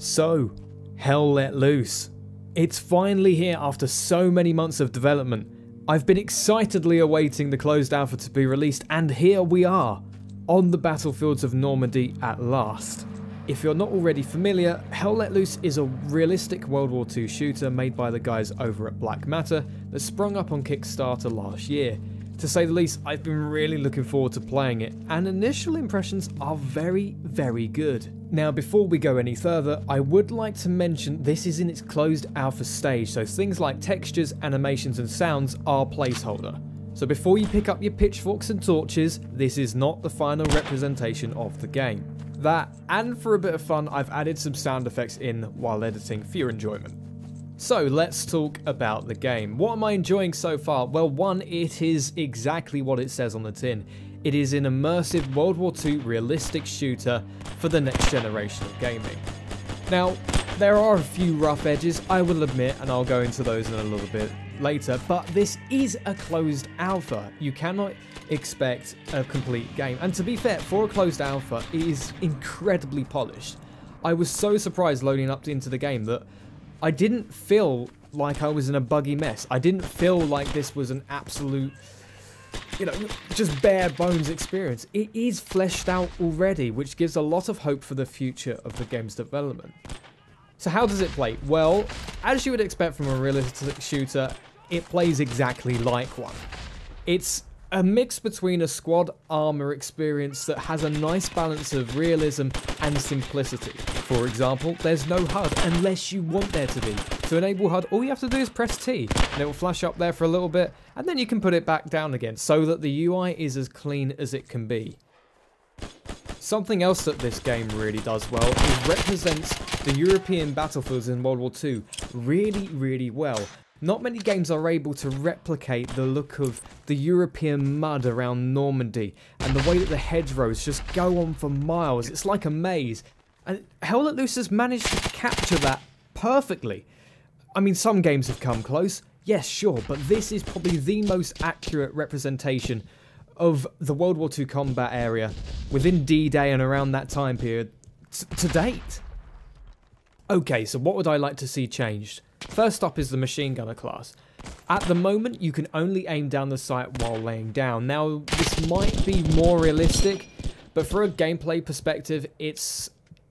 So, Hell Let Loose. It's finally here after so many months of development. I've been excitedly awaiting the closed alpha to be released, and here we are, on the battlefields of Normandy at last. If you're not already familiar, Hell Let Loose is a realistic World War II shooter made by the guys over at Black Matter that sprung up on Kickstarter last year. To say the least, I've been really looking forward to playing it, and initial impressions are very, very good. Now, before we go any further, I would like to mention this is in its closed alpha stage, so things like textures, animations, and sounds are placeholder. So before you pick up your pitchforks and torches, this is not the final representation of the game. That, and for a bit of fun, I've added some sound effects in while editing for your enjoyment. So let's talk about the game. What am I enjoying so far? Well, one, it is exactly what it says on the tin. It is an immersive World War II realistic shooter for the next generation of gaming. Now, there are a few rough edges, I will admit, and I'll go into those in a little bit later, but this is a closed alpha. You cannot expect a complete game. And to be fair, for a closed alpha, it is incredibly polished. I was so surprised loading up into the game that I didn't feel like I was in a buggy mess. I didn't feel like this was an absolute, you know, just bare bones experience. It is fleshed out already, which gives a lot of hope for the future of the game's development. So how does it play? Well, as you would expect from a realistic shooter, it plays exactly like one. It's a mix between a squad armor experience that has a nice balance of realism and simplicity. For example, there's no HUD unless you want there to be. To enable HUD, all you have to do is press T, and it will flash up there for a little bit, and then you can put it back down again, so that the UI is as clean as it can be. Something else that this game really does well is represents the European battlefields in World War II really, really well. Not many games are able to replicate the look of the European mud around Normandy and the way that the hedgerows just go on for miles. It's like a maze. And Hell Let Loose has managed to capture that perfectly. I mean, some games have come close, yes, sure, but this is probably the most accurate representation of the World War II combat area within D-Day and around that time period to date. Okay, so what would I like to see changed? First up is the machine gunner class. At the moment, you can only aim down the sight while laying down. Now, this might be more realistic, but for a gameplay perspective, it's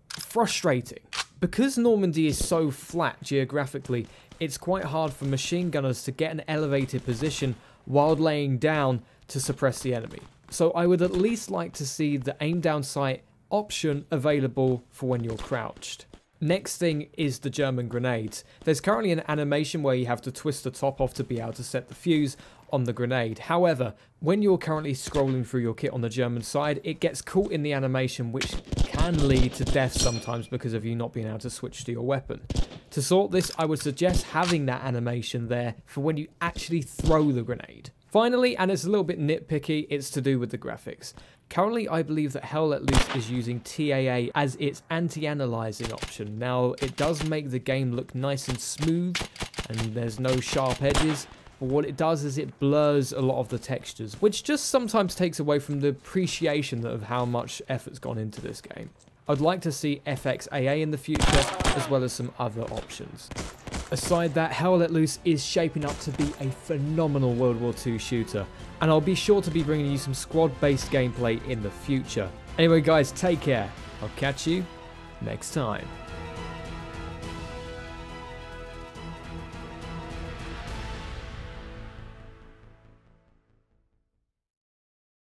frustrating. Because Normandy is so flat geographically, it's quite hard for machine gunners to get an elevated position while laying down to suppress the enemy. So I would at least like to see the aim down sight option available for when you're crouched. Next thing is the German grenades. There's currently an animation where you have to twist the top off to be able to set the fuse on the grenade. However, when you're currently scrolling through your kit on the German side, it gets caught in the animation which can lead to death sometimes because of you not being able to switch to your weapon. To sort this, I would suggest having that animation there for when you actually throw the grenade. Finally, and it's a little bit nitpicky, it's to do with the graphics. Currently, I believe that Hell Let Loose is using TAA as its anti-aliasing option. Now, it does make the game look nice and smooth, and there's no sharp edges, but what it does is it blurs a lot of the textures, which just sometimes takes away from the appreciation of how much effort's gone into this game. I'd like to see FXAA in the future, as well as some other options. Aside that, Hell Let Loose is shaping up to be a phenomenal World War II shooter, and I'll be sure to be bringing you some squad-based gameplay in the future. Anyway guys, take care. I'll catch you next time.